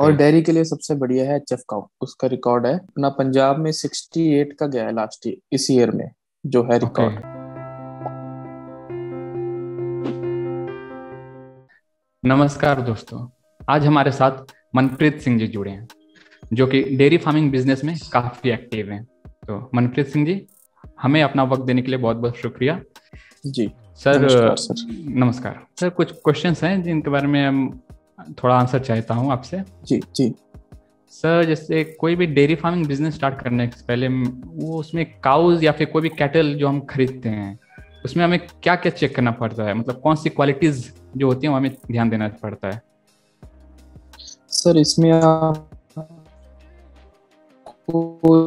और डेयरी के लिए सबसे बढ़िया है एच काउ उसका रिकॉर्ड है। अपना पंजाब में 68 का गया है लास्ट ईयर इस ईयर में जो है रिकॉर्ड नमस्कार दोस्तों आज हमारे साथ मनप्रीत सिंह जी जुड़े हैं जो कि डेयरी फ़ार्मिंग बिज़नेस में काफ़ी एक्टिव हैं। तो मनप्रीत सिंह जी हमें अपना वक्त देने के लिए बहुत बहुत शुक्रिया। जी सर नमस्कार सर। नमस्कार। सर कुछ क्वेश्चंस हैं जिनके बारे में हम थोड़ा आंसर चाहता हूँ आपसे। जी जी। सर जैसे कोई भी डेयरी फ़ार्मिंग बिज़नेस स्टार्ट करने से पहले वो उसमें काउज या फिर कोई भी कैटल जो हम खरीदते हैं उसमें हमें क्या क्या चेक करना पड़ता है? मतलब कौन सी क्वालिटीज जो होती हैं वो हमें ध्यान देना पड़ता है? सर इसमें आपको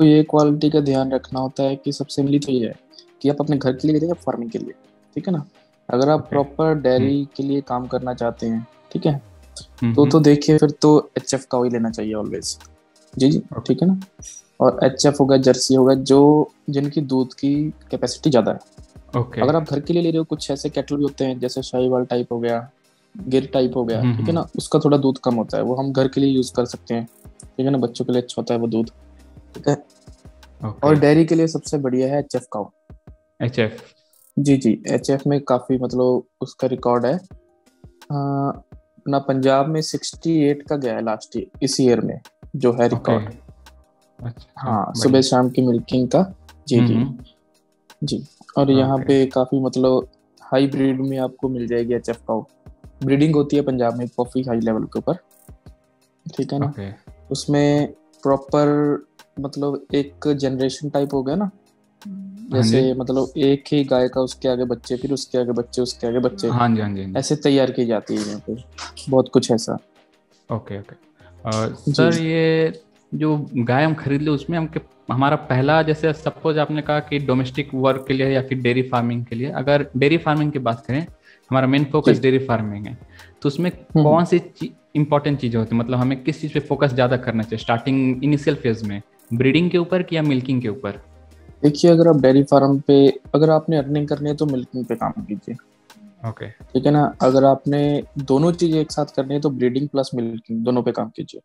ये क्वालिटी का ध्यान रखना होता है कि सबसे मिली तो ये है कि आप अपने घर के लिए ले रहे हैं फ़ार्मिंग के लिए ठीक है ना? अगर आप प्रॉपर डेयरी हम्म। के लिए काम करना चाहते हैं ठीक है? तो तो देखिए फिर तो एच एफ़ का ऑयल लेना चाहिए ऑलवेज जी जी ठीक है ना? और एच एफ़ होगा जर्सी होगा जो जिनकी दूध की कैपेसिटी ज़्यादा है। Okay. अगर आप घर के लिए ले रहे हो कुछ ऐसे कैटल भी होते हैं जैसे शाहीवाल टाइप हो गया गिर टाइप हो गया ठीक है ना? उसका थोड़ा दूध कम होता है वो हम घर के लिए यूज़ कर सकते हैं ठीक है ना? बच्चों के लिए अच्छा होता है वो दूध ठीक है? Okay. और डेयरी के लिए सबसे बढ़िया है एच एफ़ का। एच एफ़ जी जी एच एफ़ में काफ़ी मतलब उसका रिकॉर्ड है। अपना पंजाब में 68 का गया लास्ट ईयर इस ईयर में जो है रिकॉर्ड अच्छा, हाँ सुबह शाम की मिल्किंग का। जी जी। जी और यहाँ पे काफ़ी मतलब हाई ब्रीड में आपको मिल जाएगी एच एफ़ काउ ब्रीडिंग होती है पंजाब में कॉफ़ी हाई लेवल के ऊपर। ठीक है ना? उसमें प्रॉपर मतलब एक जनरेशन टाइप हो गया ना जैसे मतलब एक ही गाय का उसके आगे बच्चे फिर उसके आगे बच्चे उसके आगे बच्चे। हाँ जी हाँ जी हाँ ऐसे तैयार की जाती है यहाँ पे। बहुत कुछ ऐसा। Okay okay. सर ये जो गाय हम खरीद ले उसमें हम हमारा पहला जैसे सपोज़ आपने कहा कि डोमेस्टिक वर्क के लिए या फिर डेयरी फ़ार्मिंग के लिए। अगर डेयरी फ़ार्मिंग की बात करें हमारा मेन फोकस डेयरी फ़ार्मिंग है। तो उसमें हम्म। कौन सी इंपॉर्टेंट चीज़ें होती है? मतलब हमें किस चीज़ पे फोकस ज़्यादा करना चाहिए? स्टार्टिंग इनिशियल फ़ेज़ में ब्रीडिंग के ऊपर या मिल्किंग के ऊपर? देखिए अगर आप डेयरी फार्म पे अगर आपने अर्निंग करनी है तो मिल्किंग पे काम कीजिए। ओके ठीक है ना? अगर आपने दोनों चीज़ एक साथ करनी है तो ब्रीडिंग प्लस मिल्किंग दोनों पे काम कीजिए।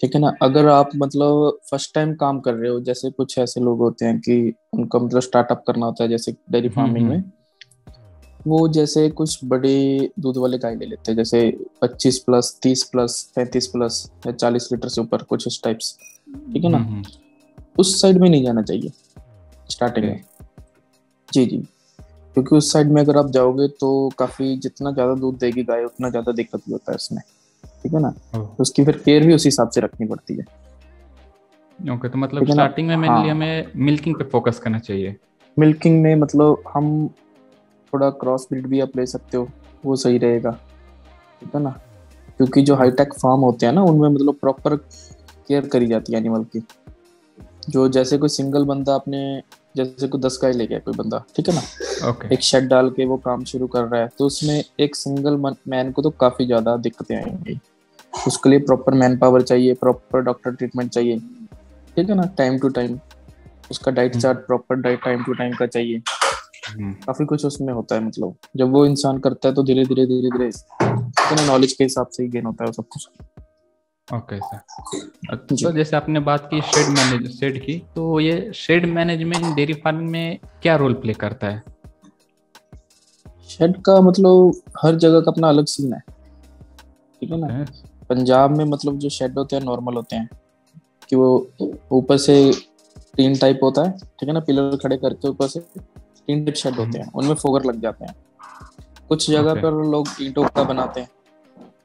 ठीक है ना? अगर आप मतलब फ़र्स्ट टाइम काम कर रहे हो जैसे कुछ ऐसे लोग होते हैं कि उनका मतलब स्टार्टअप करना होता है जैसे डेयरी फ़ार्मिंग हम्म, में। हम्म। वो जैसे कुछ बड़े दूध वाले गाय ले लेते हैं जैसे 25 प्लस 30 प्लस 35 प्लस या 40 लीटर से ऊपर कुछ इस टाइप्स ठीक है ना? हम्म, उस साइड में नहीं जाना चाहिए। स्टार्टिंग में। जी जी। क्योंकि उस साइड में अगर आप जाओगे तो काफ़ी जितना ज़्यादा दूध देगी गाय उतना ज़्यादा दिक्कत भी होता है उसमें। ठीक है ना? तो उसकी फिर केयर भी उस हिसाब से रखनी पड़ती है। ओके तो मतलब स्टार्टिंग में मेनली हाँ, हमें मिल्किंग पे फोकस करना चाहिए। मिल्किंग में मतलब हम थोड़ा क्रॉस ब्रीड भी आप ले सकते हो वो सही रहेगा। ठीक है ना? क्योंकि जो हाईटेक फार्म होते हैं ना उनमें मतलब प्रॉपर केयर करी जाती है एनिमल की। जो जैसे कोई सिंगल बंदा अपने जैसे कोई दस गाय ले गया कोई बंदा ठीक है ना? Okay. एक शेड डाल के वो काम शुरू कर रहा है तो उसमें एक सिंगल मैन को तो काफ़ी ज़्यादा दिक्कतें आएँगी। उसके लिए प्रॉपर मैन पावर चाहिए प्रॉपर डॉक्टर ट्रीटमेंट चाहिए ठीक है ना? टाइम टू टाइम उसका diet chart proper diet time to time का चाहिए। हम्म। काफ़ी कुछ उसमें होता है मतलब। जब वो इंसान करता है तो धीरे धीरे धीरे धीरे नॉलेज के हिसाब से ही गेन होता है सब कुछ। Okay sir. तो जैसे आपने बात की शेड मैनेज शेड की तो ये शेड मैनेजमेंट डेयरी फ़ार्मिंग में क्या रोल प्ले करता है? शेड का मतलब हर जगह का अपना अलग सीन है। ठीक है ना? पंजाब में मतलब जो शेड होते हैं नॉर्मल होते हैं कि वो ऊपर से तीन टाइप होता है ठीक है ना? पिलर खड़े करके ऊपर से तीन टाइप शेड होते हैं हम्म। उनमें फोगर लग जाते हैं। कुछ जगह पर लोग ईंटों का बनाते हैं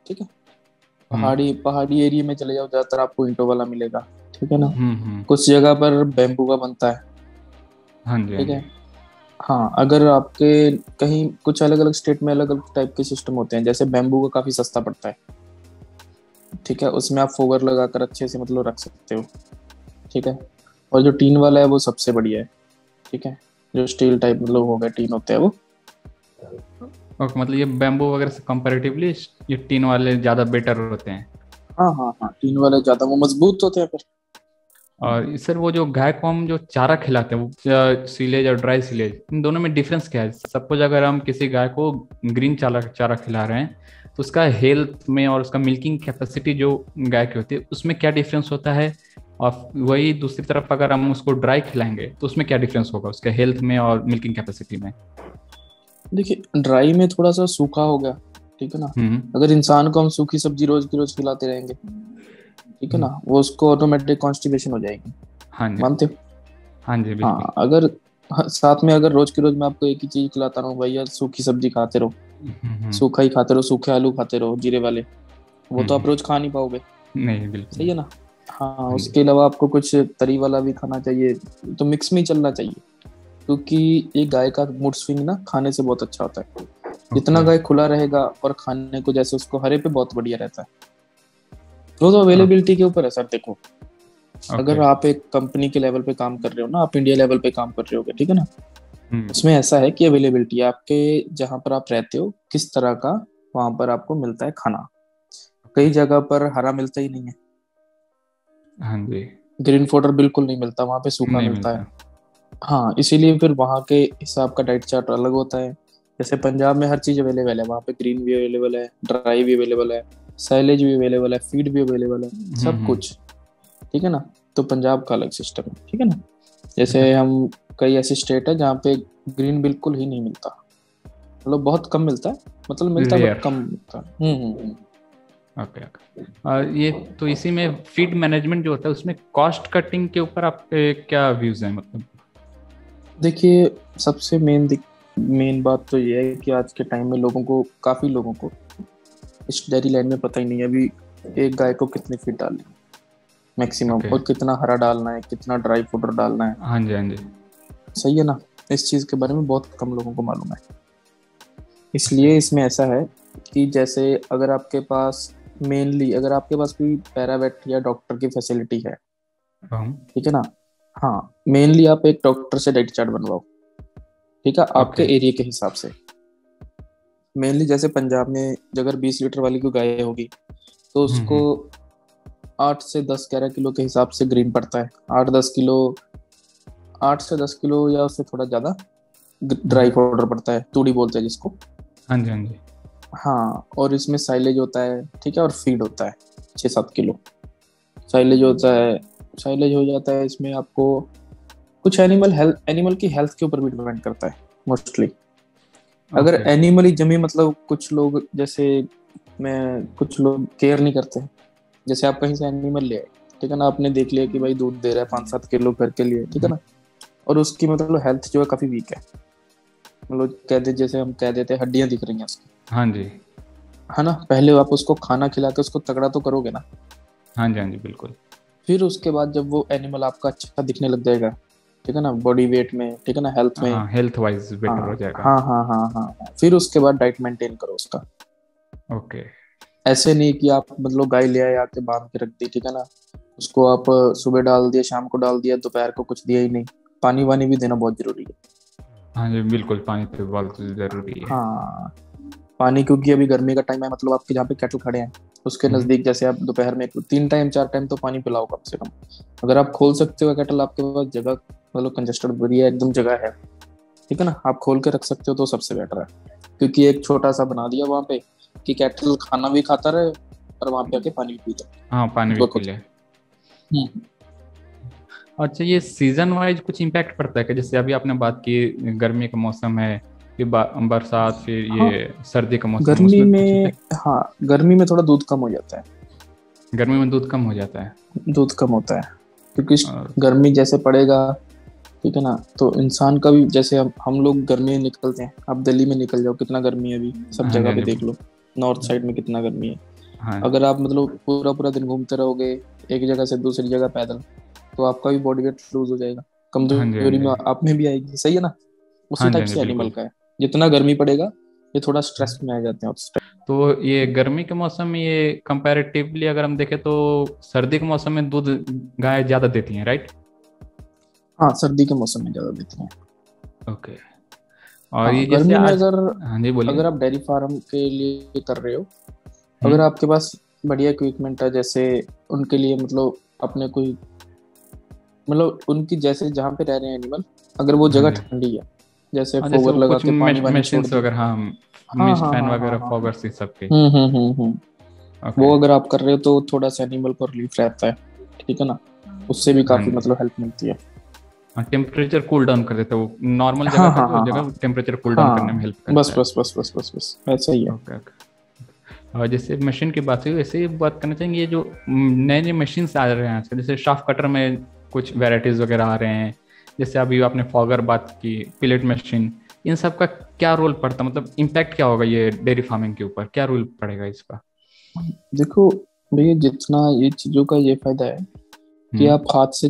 ठीक है। पहाड़ी पहाड़ी एरिया में चले जाओ ज़्यादातर आपको ईंटो वाला मिलेगा ठीक है ना? हम्म, हम्म। कुछ जगह पर बैम्बू का बनता है। हाँ जी हाँ ठीक है? हाँ अगर आपके कहीं कुछ अलग अलग स्टेट में अलग अलग टाइप के सिस्टम होते हैं जैसे बेम्बू का काफ़ी सस्ता पड़ता है। ठीक है? उसमें आप फोगर लगाकर अच्छे से मतलब रख सकते हो। ठीक है? और जो टीन वाला है वो सबसे बढ़िया है। ठीक है? जो स्टील टाइप मतलब हो गया टीन होते हैं वो। ओके मतलब ये बैम्बू वगैरह से कंपैरेटिवली ये टीन वाले ज़्यादा बेटर होते हैं। हाँ हाँ हाँ टीन वाले ज़्यादा वो मज़बूत होते हैं फिर। और सर वो जो गाय को हम जो चारा खिलाते हैं वो सीलेज और ड्राई सीलेज इन दोनों में डिफरेंस क्या है? सपोज़ अगर हम किसी गाय को ग्रीन चारा चारा खिला रहे हैं तो उसका हेल्थ में और उसका मिल्किंग कैपेसिटी जो गाय की होती है उसमें क्या डिफरेंस होता है? और वही दूसरी तरफ़ अगर हम उसको ड्राई खिलाएँगे तो उसमें क्या डिफरेंस होगा उसके हेल्थ में और मिल्किंग कैपेसिटी में? देखिए ड्राई में थोड़ा सा सूखा हो गया ठीक है ना? हम्म। अगर इंसान को हम सूखी सब्ज़ी रोज की रोज खिलाते रहेंगे ठीक है ना? हम्म। वो उसको ऑटोमेटिक कॉन्स्टिपेशन हो जाएगी। हाँ जी। मानते? हो हाँ जी हाँ अगर साथ में अगर रोज की रोज मैं आपको एक ही चीज़ खिलाता रहूँ भैया सूखी सब्ज़ी खाते रहो। हम्म, सूखा ही खाते रहो सूखे आलू खाते रहो जीरे वाले। वो तो आप रोज खा नहीं पाओगे। नहीं बिल्कुल। सही है ना? हाँ, हाँ उसके अलावा आपको कुछ तरी वाला भी खाना चाहिए तो मिक्स में ही चलना चाहिए। क्योंकि एक गाय का मूड स्विंग ना खाने से बहुत अच्छा होता है। जितना गाय खुला रहेगा और खाने को जैसे उसको हरे पे बहुत बढ़िया रहता है। वो तो अवेलेबिलिटी के ऊपर है सर देखो. अगर आप एक कंपनी के लेवल पे काम कर रहे हो ना आप इंडिया लेवल पे काम कर रहे हो ठीक है ना? Hmm. उसमें ऐसा है कि अवेलेबिलिटी आपके जहाँ पर आप रहते हो किस तरह का वहाँ पर आपको मिलता है खाना। कई जगह पर हरा मिलता ही नहीं है। हाँ जी। ग्रीन फोडर बिल्कुल नहीं मिलता वहाँ पे सूखा मिलता, मिलता। है। हाँ इसीलिए फिर वहाँ के हिसाब का डाइट चार्ट अलग होता है। जैसे पंजाब में हर चीज़ अवेलेबल है वहाँ पे ग्रीन भी अवेलेबल है ड्राई भी अवेलेबल है साइलेज भी अवेलेबल है फ़ीड भी अवेलेबल है सब हम्म, हम्म। कुछ। ठीक है ना? तो पंजाब का अलग सिस्टम है ठीक है ना? जैसे हम कई ऐसे स्टेट है जहाँ पे ग्रीन बिल्कुल ही नहीं मिलता। मतलब बहुत कम मिलता है मतलब मिलता है कम मिलता है। हम्म, ओके ओके ये तो इसी में फ़ीड मैनेजमेंट जो होता है उसमें कॉस्ट कटिंग के ऊपर आपके क्या व्यूज़ हैं मतलब? देखिए सबसे मेन मेन बात तो ये है कि आज के टाइम में लोगों को काफ़ी लोगों को इस डेयरी लाइन में पता ही नहीं है अभी एक गाय को कितनी फीट डालनी है। Maximum okay. और कितना हरा डालना है कितना ड्राई फूडर डालना है। हाँ जी हाँ जी। सही है ना? इस चीज़ के बारे में बहुत कम लोगों को मालूम है। इसलिए इसमें ऐसा है कि जैसे अगर आपके पास मेनली अगर आपके पास कोई पैरावेट या डॉक्टर की फैसिलिटी है हाँ। ठीक है ना? हाँ मेनली आप एक डॉक्टर से डाइट चार्ट बनवाओ। ठीक है? आपके एरिया के हिसाब से। मेनली जैसे पंजाब में अगर 20 लीटर वाली कोई गाय होगी तो हम्म, उसको हम्म। आठ से दस ग्यारह किलो के हिसाब से ग्रीन पड़ता है। आठ दस किलो आठ से दस किलो या उससे थोड़ा ज़्यादा ड्राई पाउडर पड़ता है तूड़ी बोलते हैं जिसको। हाँ जी हाँ जी। हाँ और इसमें साइलेज होता है ठीक है? और फ़ीड होता है छः सात किलो। साइलेज होता है साइलेज हो जाता है इसमें आपको कुछ एनिमल हेल्थ एनिमल की हेल्थ के ऊपर भी डिपेंड करता है मोस्टली अगर एनिमल ही जमी मतलब कुछ लोग जैसे मैं कुछ लोग केयर नहीं करते। जैसे आप कहीं से एनिमल ले आए ठीक है ना? आपने देख लिया कि भाई दूध दे रहा है पाँच सात किलो घर के लिए ठीक है ना? और उसकी मतलब हेल्थ जो है काफ़ी वीक है। मतलब कहते जैसे हम कह देते हड्डियाँ दिख रही हैं उसकी। हाँ जी। है ना? पहले आप उसको खाना खिला के उसको तगड़ा तो करोगे ना? हाँ जी हाँ जी बिल्कुल। फिर उसके बाद जब वो एनिमल आपका अच्छा दिखने लग जाएगा ठीक है ना बॉडी वेट में ठीक है ना हेल्थ में हेल्थ वाइज बेटर हो जाएगा। हाँ हाँ हाँ हाँ फिर उसके बाद डाइट मेंटेन करो उसका। ओके ऐसे नहीं कि आप मतलब गाय ले आए आके बाँध के रख दी ठीक है ना। उसको आप सुबह डाल दिया शाम को डाल दिया दोपहर को कुछ दिया ही नहीं। पानी वानी भी देना बहुत ज़रूरी है। हाँ जी बिल्कुल पानी तो बहुत ज़रूरी है। हाँ। पानी क्योंकि अभी गर्मी का टाइम है मतलब आपके जहाँ पे कैटल खड़े हैं उसके हम्म। नज़दीक जैसे आप दोपहर में तीन टाइम चार टाइम तो पानी पिलाओ कम से कम। अगर आप खोल सकते हो कैटल आपके पास जगह मतलब कंजेस्टेड बढ़िया एकदम जगह है। ठीक है ना? आप खोल के रख सकते हो तो सबसे बेटर है। क्योंकि एक छोटा सा बना दिया वहाँ पे कि कैटल खाना भी खाता रहे और वहाँ पे आके पानी भी पीता हाँ पानी भी पी ले। हम्म। अच्छा ये सीज़न वाइज कुछ इम्पैक्ट पड़ता है कि जैसे अभी आपने बात की गर्मी का मौसम है फिर बरसात फिर ये हाँ, सर्दी का मौसम गर्मी में हाँ गर्मी में थोड़ा दूध कम हो जाता है। गर्मी में दूध कम हो जाता है। दूध कम होता है क्योंकि गर्मी जैसे पड़ेगा ठीक है ना तो इंसान का भी जैसे हम हम लोग गर्मी में निकलते हैं आप दिल्ली में निकल जाओ कितना गर्मी है अभी सब हाँ जगह पे देख लो नॉर्थ साइड में कितना गर्मी है। हाँ। अगर आप मतलब पूरा पूरा दिन घूमते रहोगे एक जगह से दूसरी जगह पैदल तो आपका भी बॉडी वेट लूज हो जाएगा कमज़ोरी में आप में भी आएगी सही है ना? उसी टाइप से एनिमल का है। जितना गर्मी पड़ेगा ये थोड़ा स्ट्रेस में आ जाते हैं तो ये गर्मी के मौसम में ये कंपैरेटिवली अगर हम देखें तो सर्दी के मौसम में दूध गाय ज़्यादा देती हैं राइट हाँ सर्दी के मौसम में ज़्यादा देती हैं. ओके और हाँ, ये गर्मी में अगर हाँ जी बोलिए। अगर आप डेयरी फार्म के लिए कर रहे हो हम्म। अगर आपके पास बढ़िया इक्विपमेंट है जैसे उनके लिए मतलब अपने कोई मतलब उनकी जैसे जहाँ पे रह रहे हैं एनिमल अगर वो हाँ जगह ठंडी है जैसे फोगर हाँ, लगा के पानी वानी छोड़ वगैरह हाँ मिस्ट हाँ, फ़ैन हाँ, वगैरह फोगर्स ये सब के। हम्म हम्म हम्म, हम्म। वो अगर आप कर रहे हो तो थोड़ा सा एनिमल को रिलीफ रहता है ठीक है ना? उससे भी काफ़ी मतलब हेल्प मिलती है। टेम्परेचर कूल डाउन कर देता है वो। नॉर्मल जगह हाँ, हाँ, जगह टेम्परेचर कूल डाउन करने में हेल्प करता बस बस बस बस बस बस ऐसा ही है। ओके ओके और जैसे मशीन की बात हुई वैसे ही बात करना चाहेंगे ये जो नए नए मशीन आ रहे हैं आजकल जैसे शाफ कटर में कुछ वेराइटीज वगैरह आ रहे हैं जैसे अभी आपने फॉगर बात की पिलेट मशीन इन सब का क्या रोल पड़ता? मतलब इम्पैक्ट क्या होगा ये डेयरी फ़ार्मिंग के ऊपर? क्या रोल पड़ेगा इसका? देखो भैया जितना ये चीज़ों का ये फ़ायदा है कि हम्म। आप हाथ से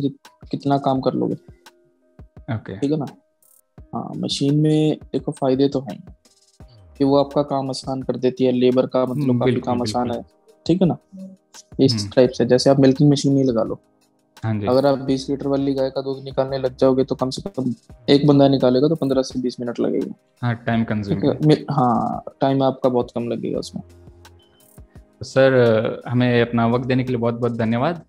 कितना काम कर लोगे। ओके ठीक है ना? हाँ मशीन में देखो फ़ायदे तो हैं कि वो आपका काम आसान कर देती है लेबर का मतलब हम्म, काफ़ी काम आसान है। ठीक है ना? इस टाइप हम्म। से जैसे आप मिल्किंग मशीन ही लगा लो। अगर आप 20 लीटर वाली गाय का दूध निकालने लग जाओगे तो कम से कम एक बंदा निकालेगा तो 15 से 20 मिनट लगेगा। हाँ टाइम कंज्यूम हाँ टाइम आपका बहुत कम लगेगा उसमें। सर हमें अपना वक्त देने के लिए बहुत बहुत धन्यवाद।